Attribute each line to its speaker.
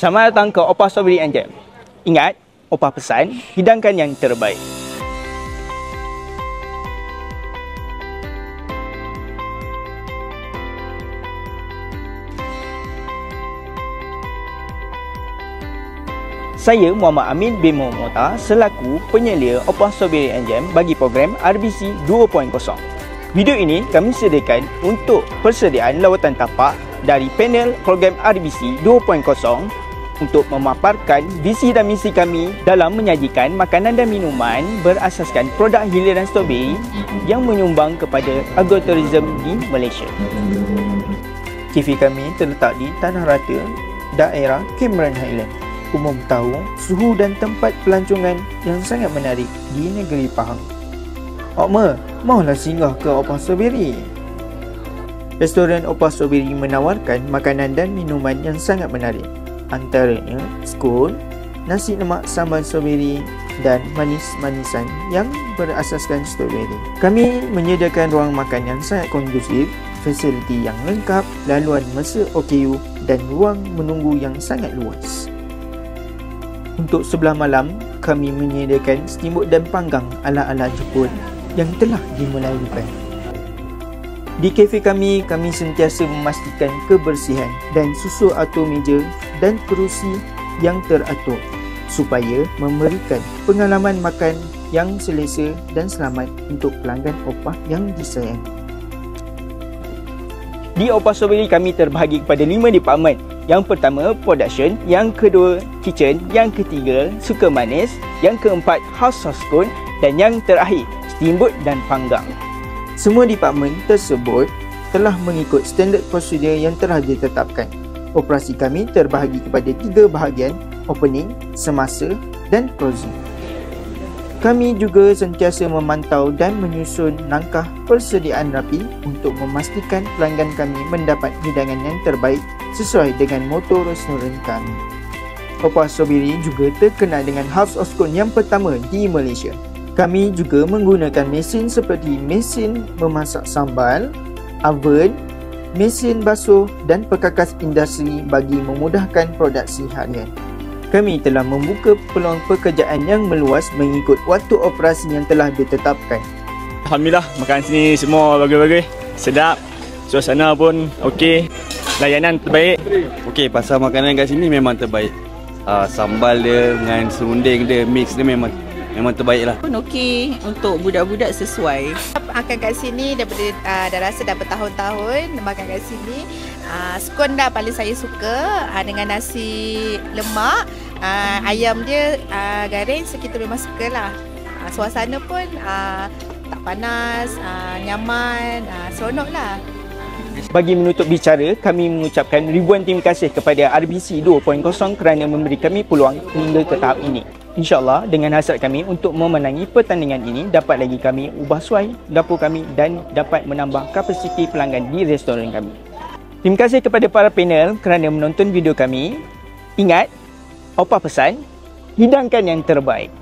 Speaker 1: Selamat datang ke Opah Strawberry and Jam. Ingat, Opah pesan, hidangkan yang terbaik. Saya Muhammad Amin bin Momota selaku penyelia Opah Strawberry and Jam bagi program RBC 2.0. Video ini kami sediakan untuk persediaan lawatan tapak dari panel program RBC 2.0 untuk memaparkan visi dan misi kami dalam menyajikan makanan dan minuman berasaskan produk hiliran strawberry yang menyumbang kepada agrotourism di Malaysia. Kafe kami terletak di Tanah Rata, daerah Cameron Highland umum tahu suhu dan tempat pelancongan yang sangat menarik di negeri Pahang. Okma, maulah singgah ke Opah Strawberry. Restoran Opah Strawberry menawarkan makanan dan minuman yang sangat menarik. Antaranya skol, nasi lemak sambal strawberry dan manis-manisan yang berasaskan strawberry. Kami menyediakan ruang makan yang sangat kondusif, fasiliti yang lengkap, laluan masa OKU dan ruang menunggu yang sangat luas. Untuk sebelah malam, kami menyediakan steamboat dan panggang ala-ala Jepun yang telah dimelalukan. Di kafe kami, kami sentiasa memastikan kebersihan dan susu atur meja dan kerusi yang teratur supaya memberikan pengalaman makan yang selesa dan selamat untuk pelanggan opah yang disayang. Di Opah Strawberry kami terbahagi kepada lima departmen yang pertama, production. Yang kedua, kitchen. Yang ketiga, suka manis. Yang keempat, house sauce cone. Dan yang terakhir, steamboat dan panggang. Semua departmen tersebut telah mengikut standard prosedur yang telah ditetapkan. Operasi kami terbahagi kepada tiga bahagian, opening, semasa dan closing. Kami juga sentiasa memantau dan menyusun langkah persediaan rapi untuk memastikan pelanggan kami mendapat hidangan yang terbaik sesuai dengan motor restoran kami. Opah Strawberry juga terkenal dengan House of Scone yang pertama di Malaysia. Kami juga menggunakan mesin seperti mesin memasak sambal, oven, mesin basuh dan perkakas industri bagi memudahkan produksi harian kami telah membuka peluang pekerjaan yang meluas mengikut waktu operasi yang telah ditetapkan.
Speaker 2: Alhamdulillah, makan sini semua bagus-bagus. Sedap. Suasana pun okey. Layanan terbaik.
Speaker 3: Okey, pasal makanan kat sini memang terbaik. Uh, sambal dia dengan serunding dia, mix dia memang memang terbaik lah.
Speaker 4: Pun okey untuk budak-budak sesuai.
Speaker 5: Akan kat sini daripada uh, dah rasa dah bertahun-tahun makan kat sini. Uh, skon dah paling saya suka uh, dengan nasi lemak. Uh, ayam dia uh, garing so kita memang suka lah. Uh, suasana pun uh, tak panas, uh, nyaman, uh, seronok lah.
Speaker 1: Bagi menutup bicara, kami mengucapkan ribuan terima kasih kepada RBC 2.0 kerana memberi kami peluang hingga ke tahap ini. InsyaAllah dengan hasrat kami untuk memenangi pertandingan ini dapat lagi kami ubah suai dapur kami dan dapat menambah kapasiti pelanggan di restoran kami. Terima kasih kepada para panel kerana menonton video kami. Ingat, Opah pesan, hidangkan yang terbaik.